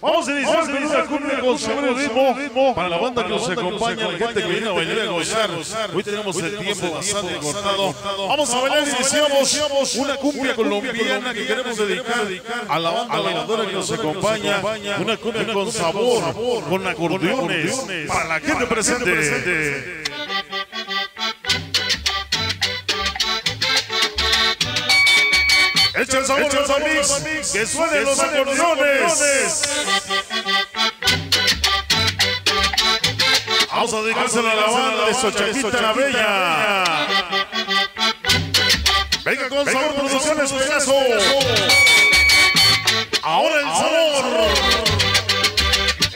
Vamos a iniciar con una cumbia con sobre ritmo para la banda que nos acompaña, la gente que viene a bailar y a gozar. Hoy tenemos el tiempo bastante cortado. Vamos a bailar y iniciamos una cumbia colombiana que queremos dedicar a la banda bailadora que nos acompaña. Una cumbia con sabor, con acordeones, para la gente presente. Echa el sabor, Echa el sabor mix, mix, que suenen los acordeones. Vamos a dedicárselo a la banda de Xochapita la Bella. Venga con sabor, producciones Pegaso. Ahora el sabor.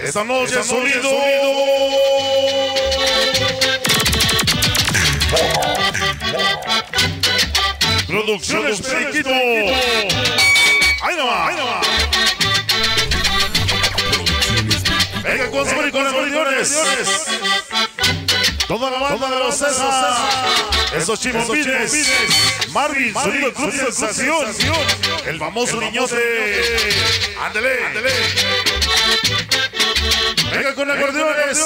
Esta noche sonido. Producciones Periquito. Ahí nomás, ahí nomás. Venga con y con acordeones. Toda la banda de los César. Esos chimombines. Marvin, sonido club sensación. El famoso niñote. Ándale, ándale. Venga con acordeones.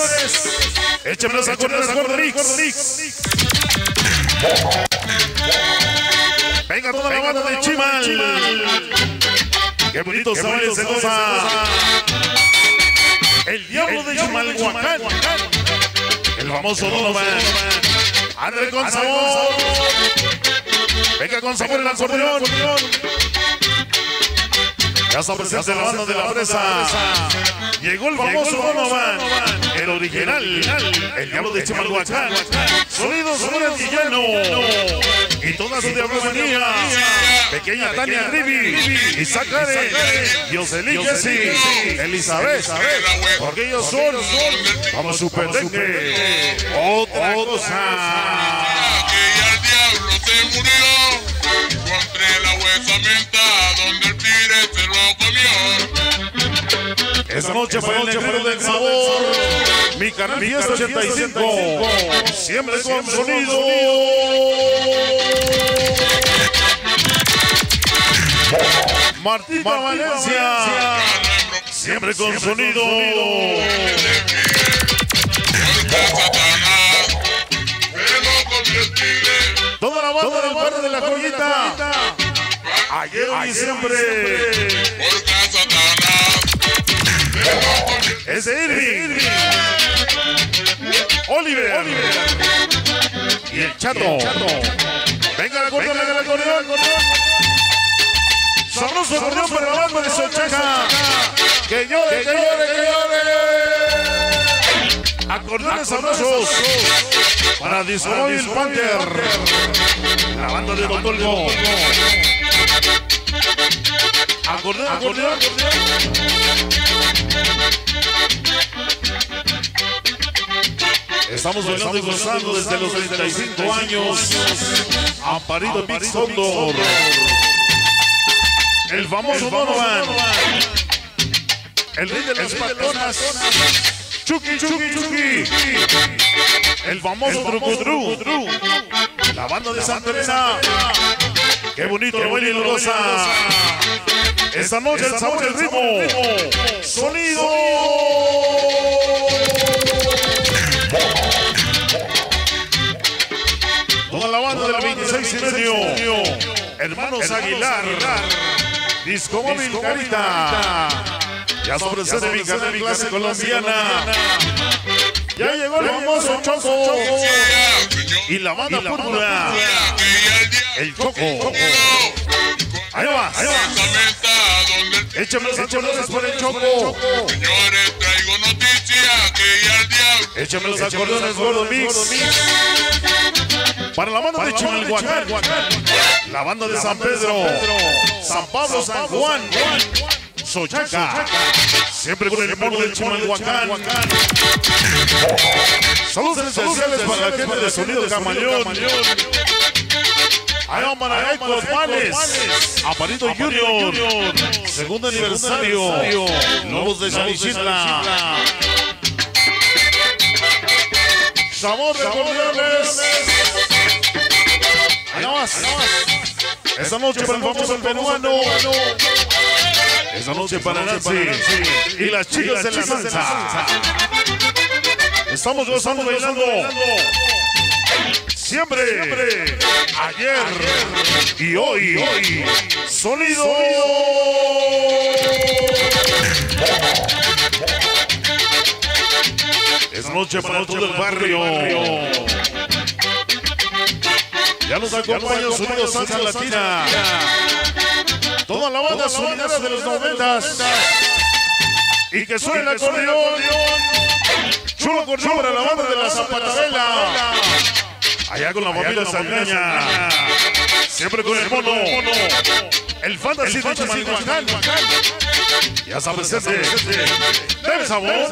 Échame los acordeones, Gordonix. Venga toda la banda de Chimal. Qué bonito se baila goza. El diablo de Chimalhuacán. El famoso Donovan. André con sabor. Venga con sabor el acordeón. Ya está presente la banda de la presa. Llegó el famoso Donovan. El original. El diablo de Chimalhuacán. Sonido sobre el. Y toda su diablomanía. Pequeña Tania Rivi. Isaac. Jocelyn Jessy. Elizabeth. Porque ellos son. Vamos super. Otra cosa. Esta noche fue el negro del sabor. Mi canal Fiesta 85. Siempre con sonido. Martita Valencia. Siempre con sonido. Toda la banda del barrio de la joyita. Ayer y siempre. Ese Irving. Oliver. Y el chato. Venga, la corona del acordeón. Sabroso acordeón para la banda de Sochaca. Que llore, que llore, que llore. Acordeones sabrosos. Para Discoil Panther. La banda de Botolgo. Acordeón, acordeón. Estamos bailando y gozando desde los 35 años. Amparido Big Sondor. El famoso Donovan. El rey de las patonas. Chucky, Chucky, Chucky. El famoso Trucutru. La banda de Santa Teresa. Qué bonito, baile y goza. Esta noche el sabor del ritmo. Sonido. 26 y medio. Hermanos Aguilar. Disco Móvil Carita. Ya sobre de mi canal clase colombiana. Ya llegó el famoso Choco. Y la banda púrpura. El Choco. Ahí va, ahí va. Échame los por el Choco. Señores, traigo noticia que ya el diablo. Échame los acordeones, Gordo Mix. Para la banda de Chimalhuacán. La banda de San Pedro. San Pablo, San Juan. Sochaca. Siempre con el mono del Chimalhuacán. Saludos especiales para la gente de Sonido Camaleón. Eco Panes. Aparito Junior. Segundo aniversario. Lobos de Chalichitla. Sabor de. Nomás. Esta noche para el famoso peruano. Esta noche para Nancy y las chicas de la salsa. Estamos gozando, bailando. Siempre, ayer y hoy, hoy, sonido. Es noche para todo el barrio. Ya nos acompaña Sonido Salsa Latina. Toda la banda sonidera de los noventas. Y que suene el acordeón. Chulo acordeón para la banda de la Zapatabela. Allá con la familia Saldaña. Siempre con el mono. El fantasy de Chimalhuacán. Ya sabes ese. Dale sabor.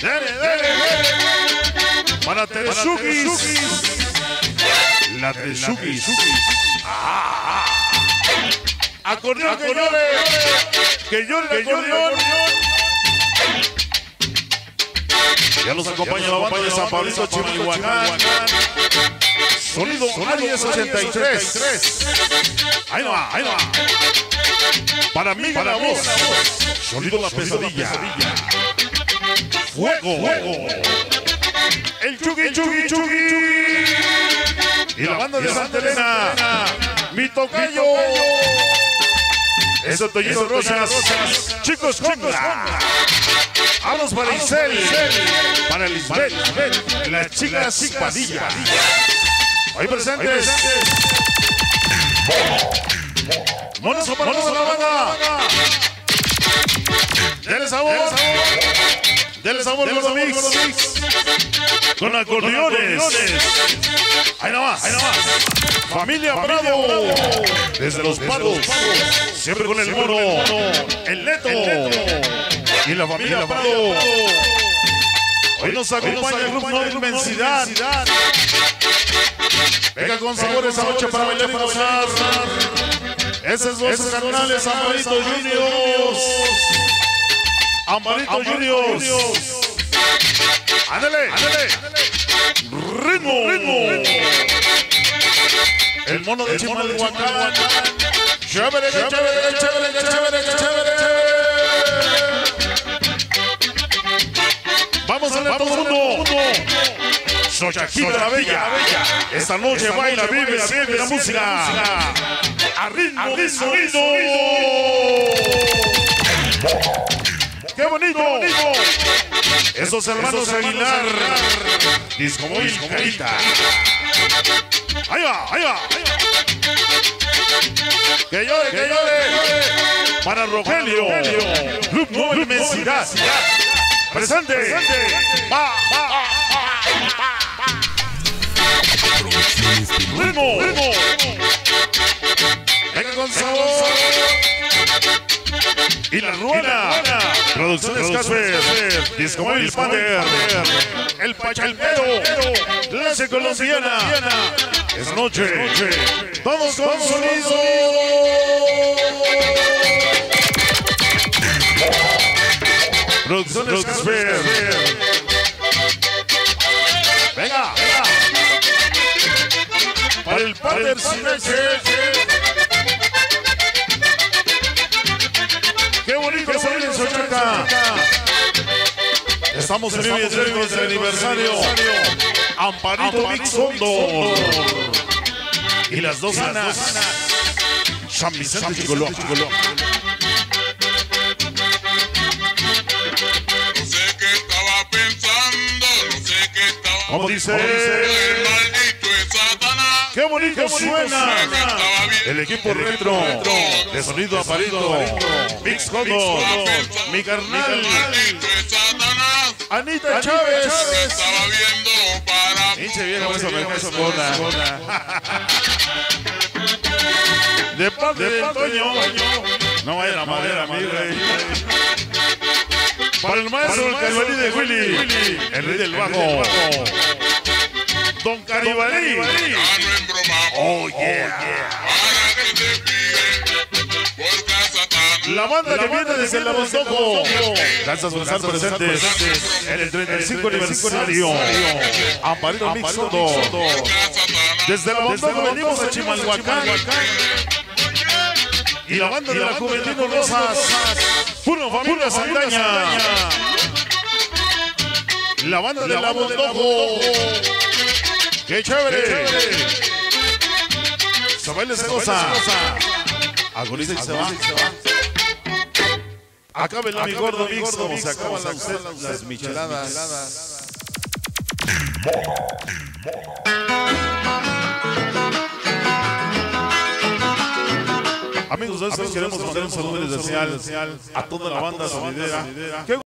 Dale, dale, dale. Para Tereshukis. La Tereshukis. Ah. Acordeón, que llore. Que llore el acordeón. Ya nos acompaña la banda de San Pablito Chimalhuacán. Sonido Aries 83. Ahí no va, ahí no va. Para mí, para vos. Sonido La Pesadilla. Fuego, fuego. El Chugi, Chugi, Chugi. Y la banda de Santa Elena. Mi tocayo. Eso Toñito Rosas. Chicos, conga. Vamos para Isel. Para Lisbeth. Las chicas Padilla. Hoy presentes. Monos para la banda. Dele sabor. Dele sabor con los mix. Con acordeones. Ahí nomás, ahí nomás. Familia Prado. Desde los palos. Siempre con el mono. El neto. Y la familia Prado. Hoy nos acompaña el grupo No Inmensidad. Venga con sabor esa noche para bailar y gozar. Esos dos carnales, Amparito Juniors. Amparito Juniors. Ándale, ándale. Ritmo, ritmo. El mono de Chimalhuacán. Chévere, chévere, chévere, chévere, chévere. Vamos a ver todo el mundo. Soyaquita la Bella. Esta noche baila, vive, vive la música. A ritmo de sonido. ¡Qué bonito! Esos hermanos Aguilar. Disco Móvil Carita. Ahí va, ahí va. Que llore, que llore. Para Rogelio. Club Nueva Inmensidad. Presente. Va, va. Ritmo, ritmo. Venga con sabor. Y la ruana. Producciones Casper. Disco Móvil Pander. El Pachalpero. Clase colombiana. Es noche. Todos con sonido. Producciones Casper. Venga, venga. Para el Pander Sileche. Estamos en el del aniversario. Amparito Mix Hondo. Y las dos Anas. San Vicente Chicoloa. No sé qué estaba pensando, no sé qué estaba ¿Cómo dice? El maldito es Satanás. ¡Qué bonito suena! Estaba bien. El equipo retro de sonido aparito. Mix Hondo. Mi carnal. El maldito Satanás. Anita Chávez. Estaba viendo para Pinche vieja, por eso me cae gorda. De parte del Toño. No vaya la madera, mi rey. Para el maestro del Caribalí de Willy. El rey del bajo. Don Caribalí. Oh, yeah. Para que te pide. La banda que viene desde el Abondojo. Danzas por estar presentes en el 35 aniversario. Amparito Mix Soto. Desde el Abondojo venimos a Chimalhuacán. y la banda de la Juventud Rosas. Puro familia Saldaña. La banda de la Bondojo. ¡Qué chévere! Sabel Cegosa. Agoniza y se va. Acabe mi gordo mix como se acaban las, las micheladas. Amigos, nosotros queremos mandar un saludo especial a toda la banda sonidera.